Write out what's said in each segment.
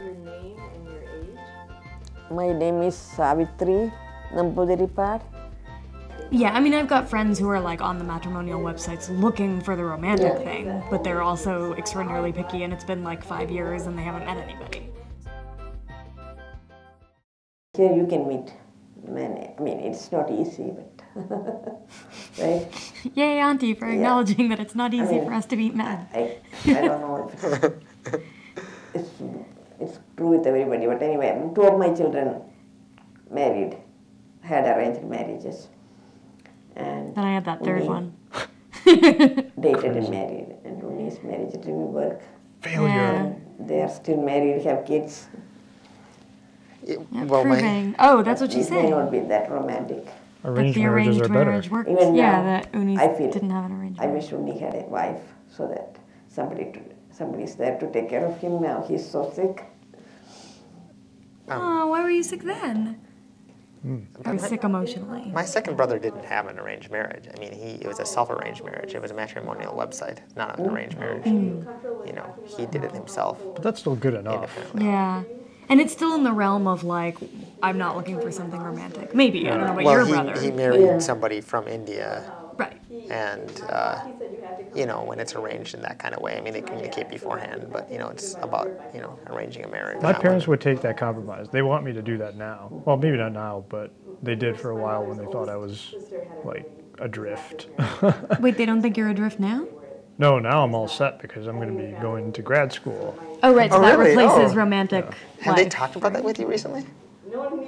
Your name and your age? My name is Savitri Nampudiripad. Yeah, I mean, I've got friends who are like on the matrimonial websites looking for the romantic Yeah. thing, but they're also extraordinarily picky, and it's been like five years and they haven't met anybody. Here you can meet many. I mean, it's not easy, but right? Yay, Auntie, for acknowledging that it's not easy mean- for us to meet men. I, I don't know if it's, it's, it's true with everybody, but anyway, two of my children married, had arranged marriages, and Then I had that third one. dated and married, and Unny's marriage didn't work. Failure. Yeah. They are still married, have kids. It- Yeah, well, my. Oh, that's what she It May not be that romantic. That arranged the marriages arranged are better. marriage worked. Even yeah, now, that Unny I feel- didn't have an arranged I wish Unny had a wife so that somebody to, somebody's there to take care of him now. He's so sick. Oh, why were you sick then? Hmm. I was sick emotionally. my second brother didn't have an arranged marriage. I mean, he it was a self-arranged marriage. It was a matrimonial website, not an arranged mm. marriage. Mm. You know, he did it himself But that's still good enough. Yeah. And it's still in the realm of like, I'm not looking for something romantic. Maybe. I don't know about Well, your he, brother. he married Yeah. somebody from India, right. and uh, you know, when it's arranged in that kind of way, I mean, they communicate beforehand, but you know, it's about you know arranging a marriage. My parents when- would take that compromise. They want me to do that now. Well, maybe not now, but they did for a while when they thought I was like adrift. Wait, they don't think you're adrift now? no, now I'm all set because I'm going to be going to grad school. Oh, right. So Oh, that really? replaces Oh. romantic Have they talked about that with you recently?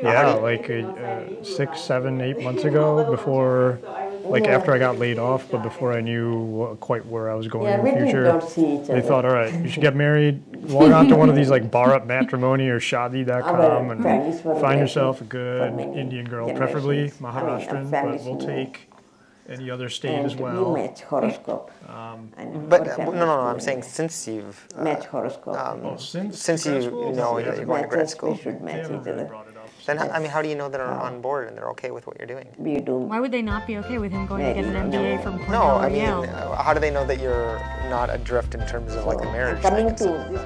Yeah, like uh, uh, six, seven, eight months ago, before, like after I got laid off, but before I knew quite where I was going Yeah, in the did future. not see each They thought, all right, you should get married, log on to one of these like Bharat Matrimony or Shaadi.com and find yourself a good Indian girl, preferably generations. I mean, Maharashtrian, but we'll take any other state and as we well. match horoscope. Um, But uh, no, no, no. I'm saying since you've uh, match horoscope. Oh, since since grad you school? know They that you're haven't- going to grad school, we should they match each other. Brought it up. then how- I mean, how do you know that they're on board and they're okay with what you're doing? We do. Why would they not be okay with him going to get an Maybe. MBA from No, Cornell I or mean, Yale? how do they know that you're not adrift in terms of like the marriage? Coming to this